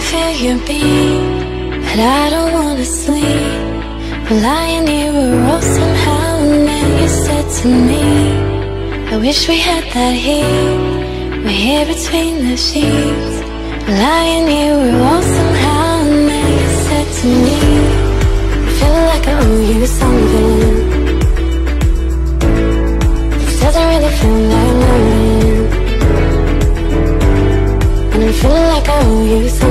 hear your beat, but I don't wanna sleep. We're lying here, we're all somehow, and then you said to me, I wish we had that heat. We're here between the sheets. Lying here, we're all somehow, and then you said to me, I feel like I owe you something. This doesn't really feel like loving. And I feel like I owe you something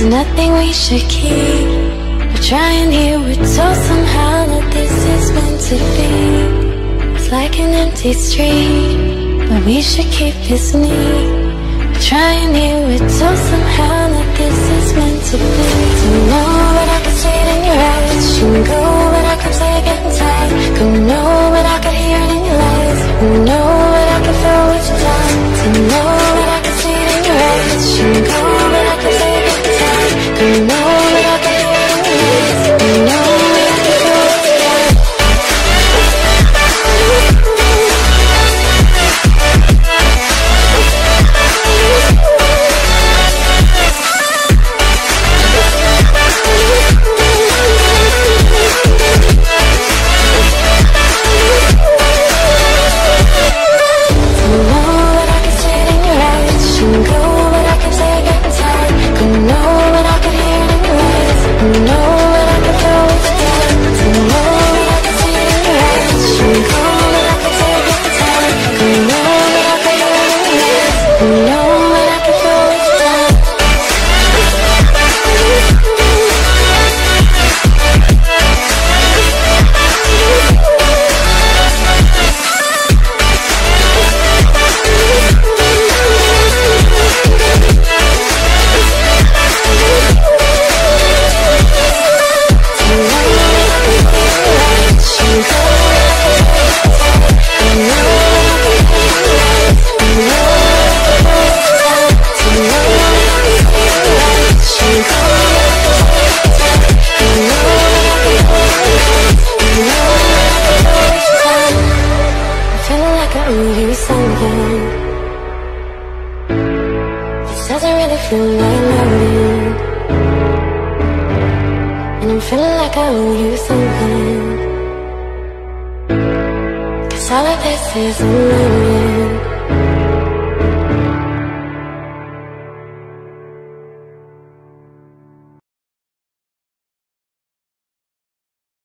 There's nothing we should keep. We're trying here, we're told somehow that this is meant to be. It's like an empty street, but we should keep this neat. We're trying here, we're told somehow that this is meant to be. Don't know, but I can see it in your eyes. Shouldn't go, like you something. This doesn't really feel like loving. And I'm feeling like I owe you something. Cause all of this is a memory.